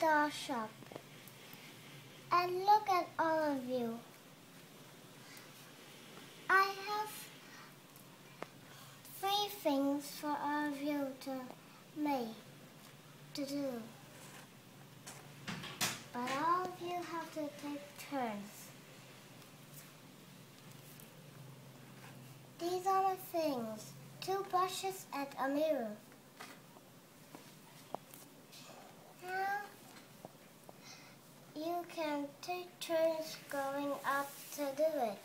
doll shop. And look at all of you. I have three things for all of you to make, to do. But all of you have to take turns. These are the things. Two brushes and a mirror. Now, you can take turns going up to do it.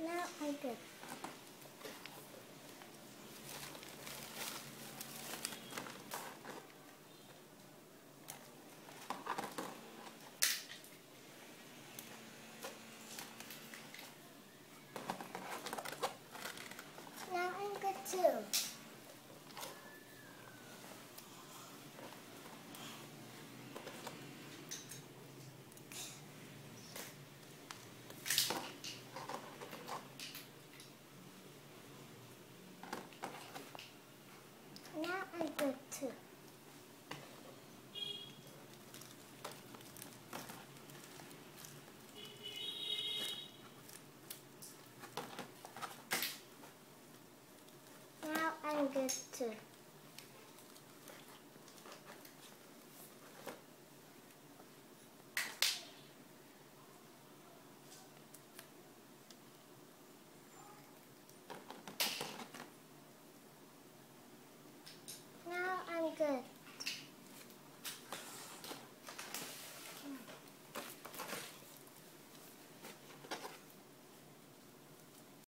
Now I good. Now I'm good too. Now I'm good too. Too.